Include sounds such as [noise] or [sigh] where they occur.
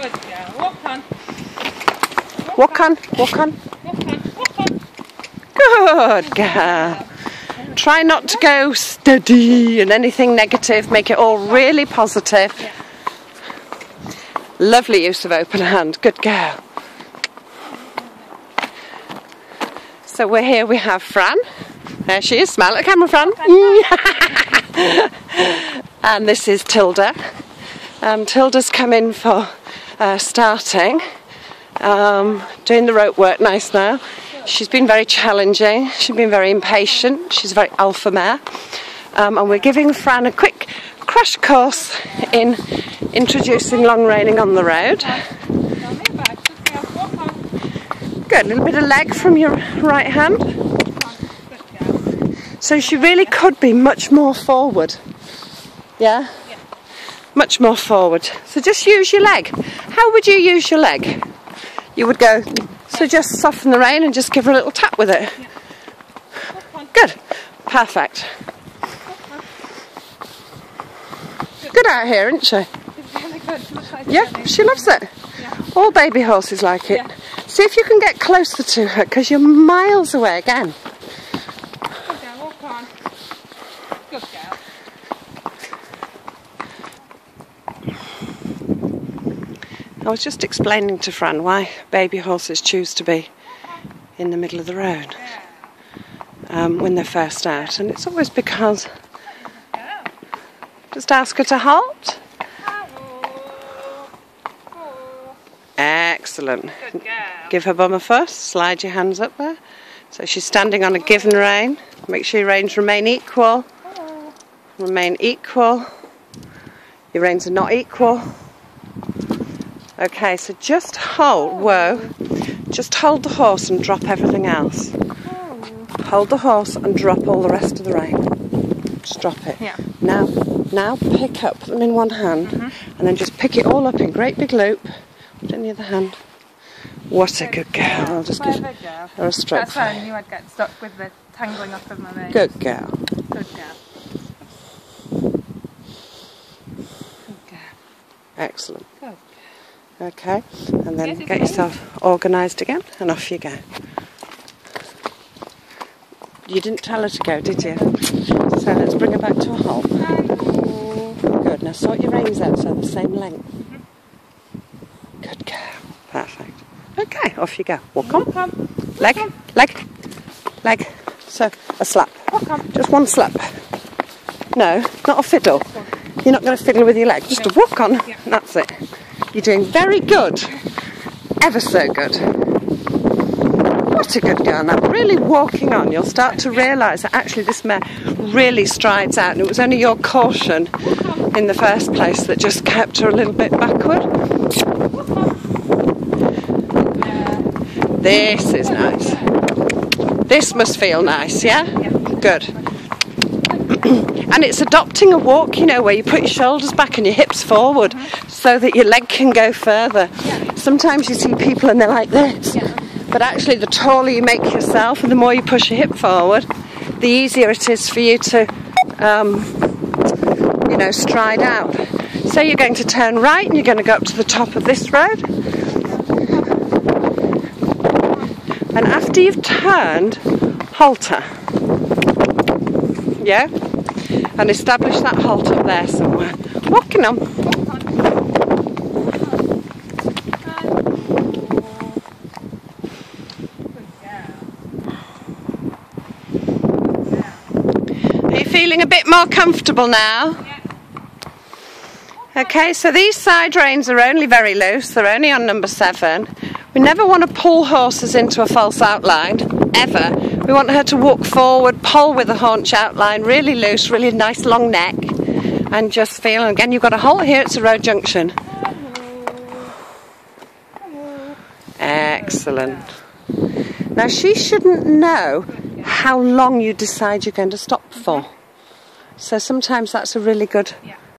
Good girl. Walk on. Walk on, walk on. Good girl. Try not to go steady and anything negative. Make it all really positive. Lovely use of open hand. Good girl. So we're here. We have Fran. There she is. Smile at the camera, Fran. [laughs] and this is Tilda. Um, Tilda's come in for uh, starting, um, doing the rope work nice now. She's been very challenging, she's been very impatient, she's very alpha mare. Um, and we're giving Fran a quick crash course in introducing long reining on the road. Good a little bit of leg from your right hand. So she really could be much more forward. Yeah? Much more forward. So just use your leg. How would you use your leg? You would go, so just soften the rein and just give her a little tap with it. Good. Perfect. Good out here, isn't. She Yeah, she loves it. All baby horses like it. See if you can get closer to her because you're miles away again. Good girl. Walk on. Good girl. I was just explaining to Fran why baby horses choose to be in the middle of the road um, when they're first out, and it's always because just ask her to halt. Excellent. Give her bum a fuss, slide your hands up there. So she's standing on a given rein. Make sure your reins remain equal. Remain equal. Your reins are not equal. Okay, so just hold, whoa, just hold the horse and drop everything else. Hold the horse and drop all the rest of the rein. Just drop it. Yeah. Now, now pick up, put them in one hand, mm-hmm. and then just pick it all up in great big loop. Put it in the other hand. What a good girl. I'll just give her a stroke. That's why I knew I'd get stuck with the tangling up of my mane. Good girl. Good girl. Good girl. Excellent. Good. Okay, and then Yes, get yourself organised again, and off you go. You didn't tell her to go, did you? So let's bring her back to a halt. Good. Now sort your reins out so they're the same length. Good girl. Perfect. Okay, off you go. Walk on. Walk on. Leg, leg, leg. So a slap. On. Just one slap. No, not a fiddle. You're not going to fiddle with your leg. Just a walk on. Yeah. That's it. You're doing very good. Ever so good. What a good girl. Now, really walking on, you'll start to realise that actually this mare really strides out, and it was only your caution in the first place that just kept her a little bit backward. This is nice. This must feel nice, yeah? Good. [clears throat] and it's adopting a walk, you know, where you put your shoulders back and your hips forward so that your leg can go further. Sometimes you see people and they're like this. But actually, the taller you make yourself and the more you push your hip forward, the easier it is for you to, um, you know, stride out. So you're going to turn right and you're going to go up to the top of this road. And after you've turned, halter. Yeah? And establish that halt up there somewhere. Walking on. Are you feeling a bit more comfortable now? Okay, so these side reins are only very loose, they're only on number seven. We never want to pull horses into a false outline, ever. We want her to walk forward, poll wither haunch outline, really loose, really nice long neck, and just feel. And again, you've got a halt here, it's a road junction. Excellent. Now, she shouldn't know how long you decide you're going to stop for. So sometimes that's a really good.